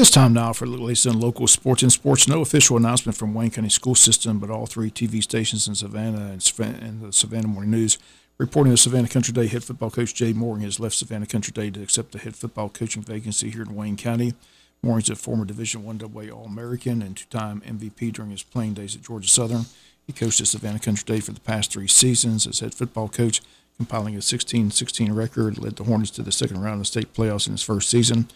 It's time now for the latest in local sports and sports. No official announcement from Wayne County School System, but all three TV stations in Savannah and, the Savannah Morning News reporting the Savannah Country Day head football coach Jay Mooring has left Savannah Country Day to accept the head football coaching vacancy here in Wayne County. Mooring's a former Division One AA All-American and two-time MVP during his playing days at Georgia Southern. He coached at Savannah Country Day for the past three seasons as head football coach, compiling a 16-16 record, led the Hornets to the second round of the state playoffs in his first season.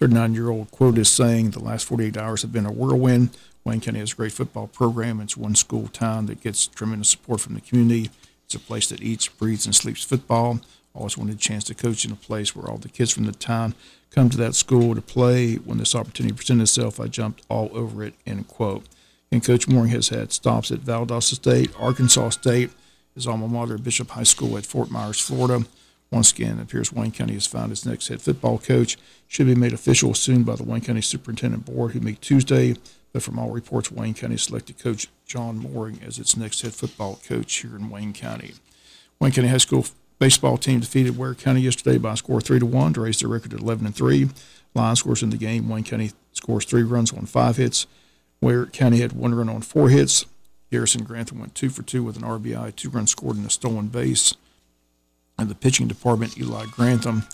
39 year old quote is saying, The last 48 hours have been a whirlwind. Wayne County has a great football program. It's one school town that gets tremendous support from the community. It's a place that eats, breathes, and sleeps football. Always wanted a chance to coach in a place where all the kids from the town come to that school to play. When this opportunity presented itself, I jumped all over it, end quote. And Coach Mooring has had stops at Valdosta State, Arkansas State, his alma mater, Bishop High School at Fort Myers, Florida. Once again, it appears Wayne County has found its next head football coach. Should be made official soon by the Wayne County Superintendent Board, who meet Tuesday. But from all reports, Wayne County selected Coach John Mooring as its next head football coach here in Wayne County. Wayne County High School baseball team defeated Ware County yesterday by a score of three to one to raise their record to 11 and three. Line scores in the game: Wayne County scores three runs on five hits. Ware County had one run on four hits. Garrison Grantham went two for two with an RBI, two runs scored in a stolen base in the pitching department, Eli Grantham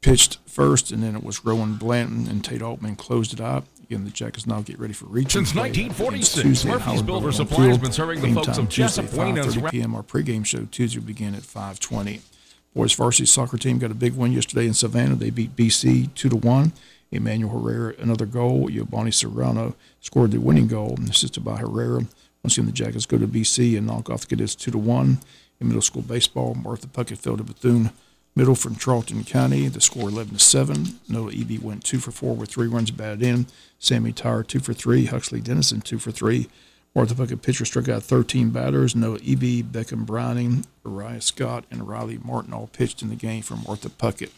pitched first, and then it was Rowan Blanton and Tate Altman closed it out. Again, the Jackets now get ready for reach. Since 1946, Murphy's Builder Supply has been serving the folks of Jesup, Wayne, 5:30 p.m. Our pregame show Tuesday will begin at 5:20. Boys varsity soccer team got a big win yesterday in Savannah. They beat BC two to one. Emmanuel Herrera another goal. Giovanni Serrano scored the winning goal, assisted by Herrera. Once again, the Jackets go to BC and knock off the Cadets two to one in middle school baseball. Martha Puckett fell to Bethune Middle from Charlton County. The score 11 to 7. Noah Eby went 2 for 4 with three runs batted in. Sammy Tyre 2 for 3. Huxley Dennison 2 for 3. Martha Puckett pitcher struck out 13 batters. Noah Eby, Beckham Browning, Uriah Scott, and Riley Martin all pitched in the game for Martha Puckett.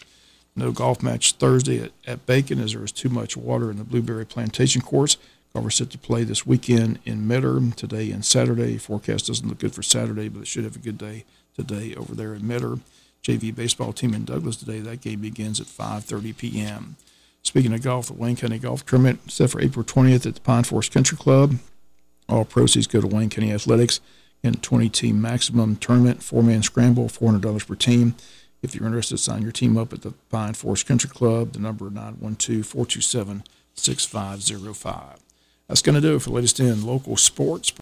No golf match Thursday at, at Bacon as there was too much water in the Blueberry Plantation course. Are set to play this weekend in Metter today and Saturday. Forecast doesn't look good for Saturday, but it should have a good day today over there in Metter. JV baseball team in Douglas today. That game begins at 5:30 p.m. Speaking of golf, the Wayne County Golf Tournament set for April 20th at the Pine Forest Country Club. All proceeds go to Wayne County Athletics in 20-team maximum tournament, four-man scramble, $400 per team. If you're interested, sign your team up at the Pine Forest Country Club. The number 912 427 6505. That's going to do it for latest in local sports.